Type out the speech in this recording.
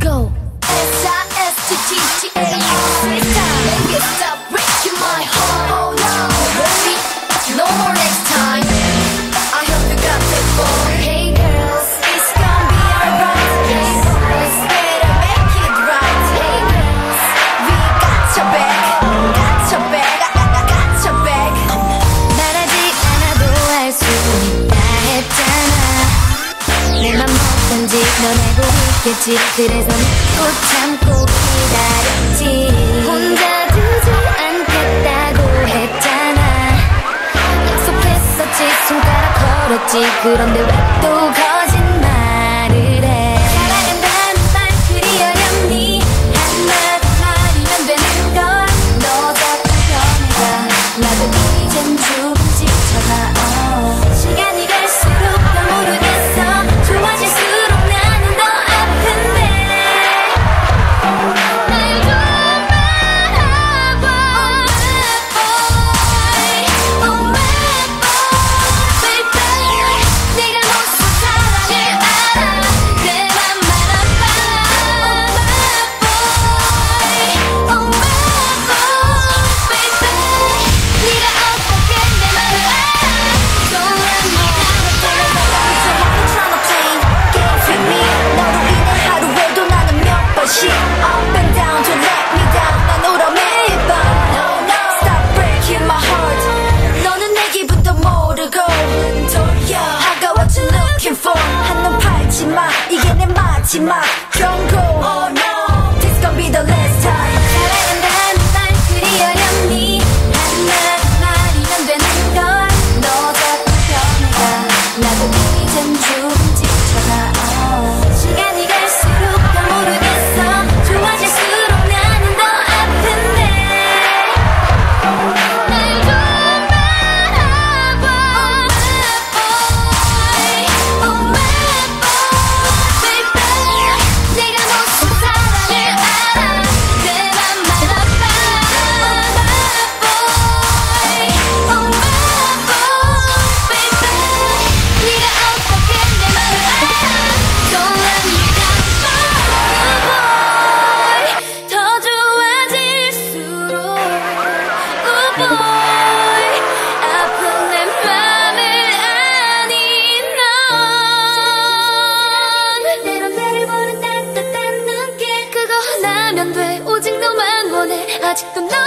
go S-I-S-T-T-T-A Baby stop breaking my heart Oh no Baby no more next time I hope you got the phone Hey girls it's gonna be alright Hey boys better make it right Hey girls we got your back Got your back I, I, I got your back 말하지 않아도 알 수 있다 했잖아 내 맘 어떤지 넌 알고 있 겠지 그래서 믿고 참고 기다렸지. 혼자 두지 않겠다고 했잖아. 약속했었지 손가락 걸었지. 그런데 왜또 行吧。 아직도 나